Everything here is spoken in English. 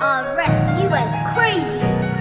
Our rest, you went crazy.